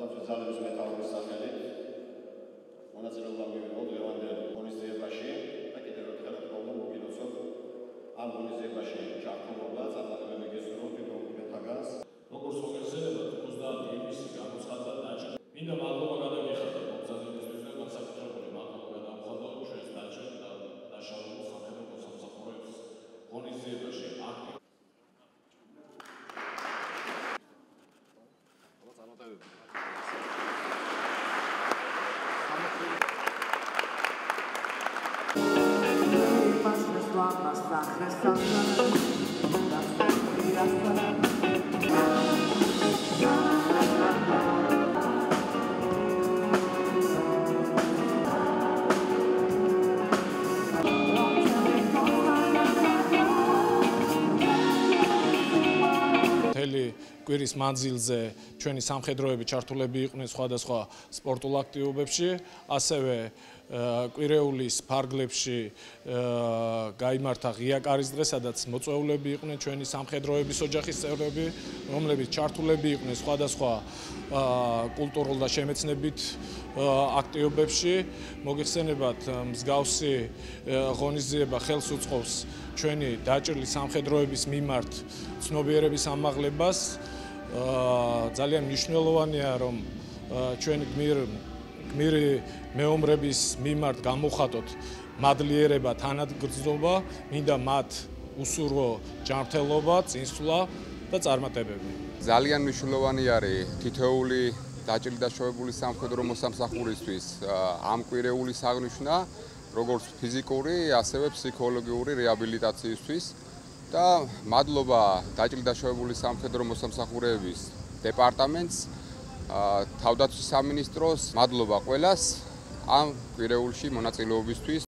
ადამ ზურძალების მეტალურგის სახელი. მონაწილეობა მივიღოთ ლევანდელ ღონისძიებაში და კიდევ ერთხელ პრობლემა მოგილოცოთ ამ ღონისძიებაში მთელი კვირის მანძილზე ჩვენი სამხედროები ჩართულები იყვნენ სხვადასხვა სპორტულ აქტივობებში, ასევე კვირეულის ფარგლებში გამართა ღია კარის დღე, სადაც მოწვეულები იყვნენ ჩვენი სამხედროების ოჯახის წევრები, რომლებიც ჩართულები იყვნენ სხვადასხვა კულტურულ და შემეცნებით აქტივობებში. მოგეხსენებათ, მსგავსი ღონისძიება ხელს უწყობს ჩვენი დაჭრილი სამხედროების მიმართ ცნობიერების ამაღლებას. ძალიან მნიშვნელოვანია, რომ ჩვენი გმირ გმირი მეომრების მიმართ გამოხატოთ მადლიერება, თანადგრძნობა, მინდა მათ უსურვო ჯანმრთელობა, წინსვლა და წარმატებები. ძალიან მნიშვნელოვანი არის თითოეული დაჭრილი და შოებული სამხედრო მოსამსახურისთვის ამ კვირეულის აღნიშვნა, როგორც ფიზიკური, ასევე ფსიქოლოგიური რეაბილიტაციისთვის. და მადლობა დაჭრილი და შოებული სამხედრო მოსამსახურეების დეპარტამენტს თავდაცვის სამინისტროს მადლობა ყველას ამ კვირეულში მონაწილეობისთვის